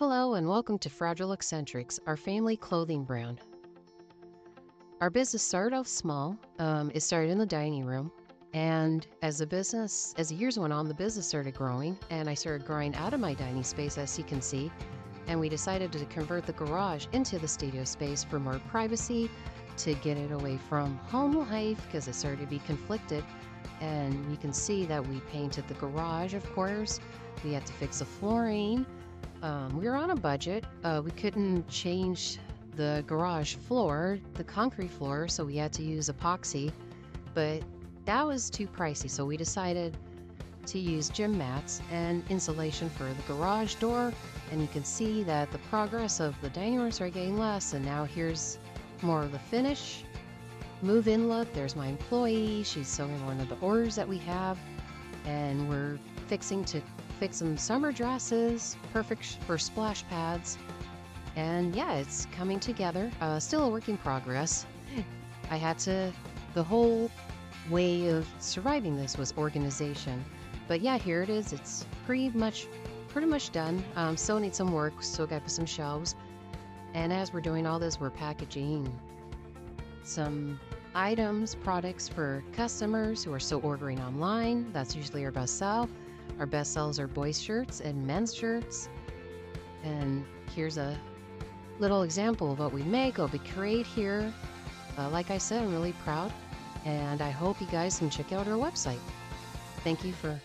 Hello, and welcome to Fragile Eccentrics, our family clothing brand. Our business started off small. Um, it started in the dining room. And as the business, as the years went on, the business started growing, and I started growing out of my dining space, as you can see. And we decided to convert the garage into the studio space for more privacy, to get it away from home life, because it started to be conflicted. And you can see that we painted the garage, of course. We had to fix the flooring. Um, we were on a budget. Uh, we couldn't change the garage floor, the concrete floor, so we had to use epoxy. But that was too pricey, so we decided to use gym mats and insulation for the garage door. And you can see that the progress of the dining rooms are getting less. And now here's more of the finish. Move in look. There's my employee. She's sewing one of the orders that we have. And we're fixing to fix some summer dresses, perfect for splash pads. And yeah, it's coming together. Uh, still a work in progress. I had to, the whole way of surviving this was organization. But yeah, here it is. It's pretty much, pretty much done. Um, still need some work. Still got some shelves. And as we're doing all this, we're packaging some items, products for customers who are still ordering online. That's usually our best sell. Our best sells are boys' shirts and men's shirts. And here's a little example of what we make, what we create here. Uh, like I said, I'm really proud, and I hope you guys can check out our website. Thank you for